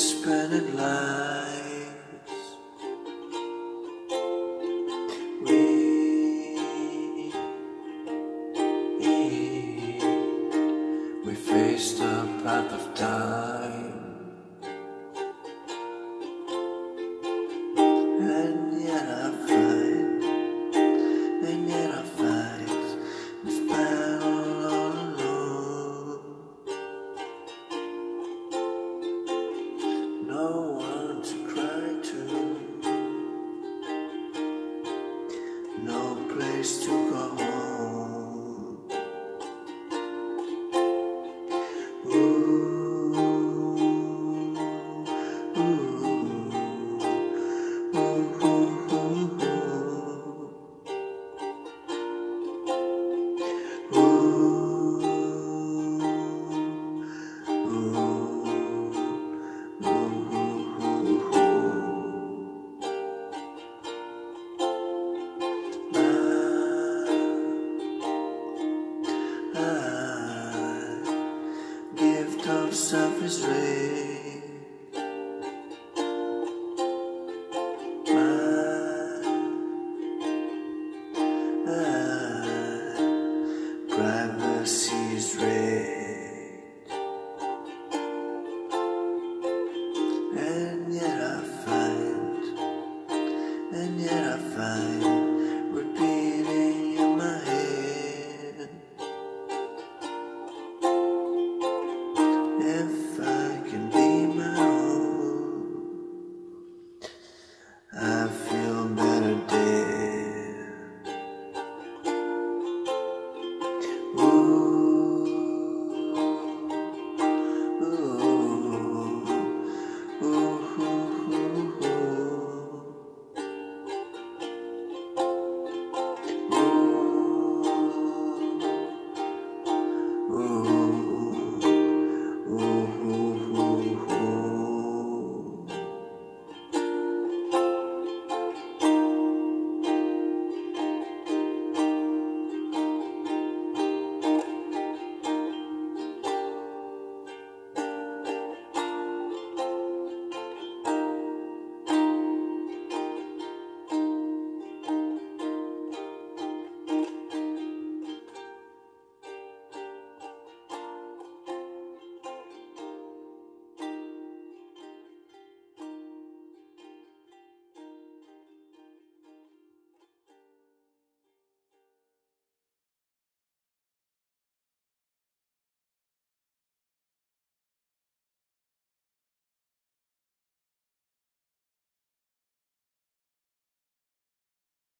chase misspent place to go gift of